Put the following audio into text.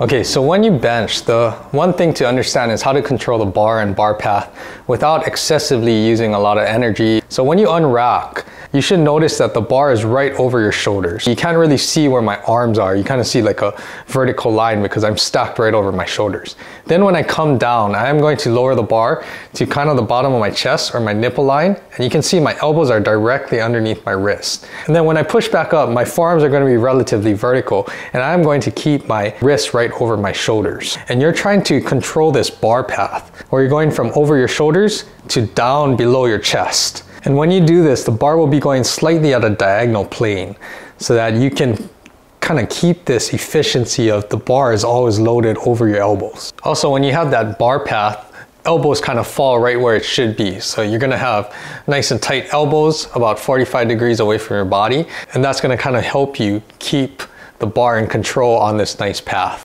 Okay, so when you bench, the one thing to understand is how to control the bar and bar path without excessively using a lot of energy. So when you unrack, you should notice that the bar is right over your shoulders. You can't really see where my arms are. You kind of see like a vertical line because I'm stacked right over my shoulders. Then when I come down, I am going to lower the bar to kind of the bottom of my chest or my nipple line. And you can see my elbows are directly underneath my wrist. And then when I push back up, my forearms are going to be relatively vertical and I'm going to keep my wrist right over my shoulders. And you're trying to control this bar path where you're going from over your shoulders to down below your chest. And when you do this, the bar will be going slightly at a diagonal plane so that you can kind of keep this efficiency of the bar is always loaded over your elbows. Also, when you have that bar path, elbows kind of fall right where it should be. So you're gonna have nice and tight elbows about 45 degrees away from your body. And that's gonna kind of help you keep the bar in control on this nice path.